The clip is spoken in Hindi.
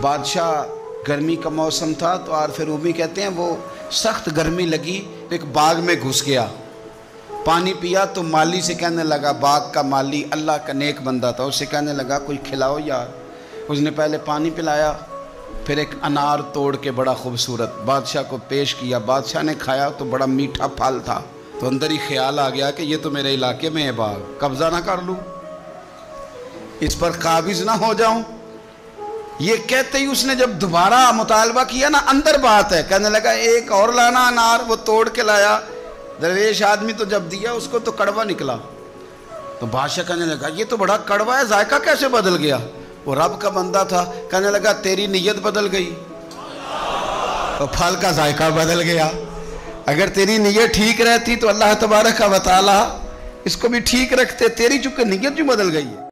बादशाह, गर्मी का मौसम था तो आर फिर रूमी कहते हैं, वो सख्त गर्मी लगी, एक बाग में घुस गया। पानी पिया तो माली से कहने लगा, बाग का माली अल्लाह का नेक बंदा था। उससे कहने लगा, कोई खिलाओ यार। उसने पहले पानी पिलाया, फिर एक अनार तोड़ के बड़ा खूबसूरत बादशाह को पेश किया। बादशाह ने खाया तो बड़ा मीठा फल था। तो अंदर ही ख्याल आ गया कि ये तो मेरे इलाके में है बाग, कब्जा ना कर लूँ। इस पर काबिज ना हो जाऊँ। ये कहते ही उसने जब दोबारा मुतालबा किया ना, अंदर बात है। कहने लगा, एक और लाना अनार, वो तोड़ के लाया। दरवेश आदमी तो जब दिया, उसको तो कड़वा निकला। तो बादशाह कहने लगा, ये तो बड़ा कड़वा है, जायका कैसे बदल गया? वो रब का बंदा था। कहने लगा, तेरी नीयत बदल गई। तो फल का जायका बदल गया। अगर तेरी नीयत ठीक रहती तो अल्लाह तबारक का बताला इसको भी ठीक रखते। तेरी चुके नीयत जो बदल गई है।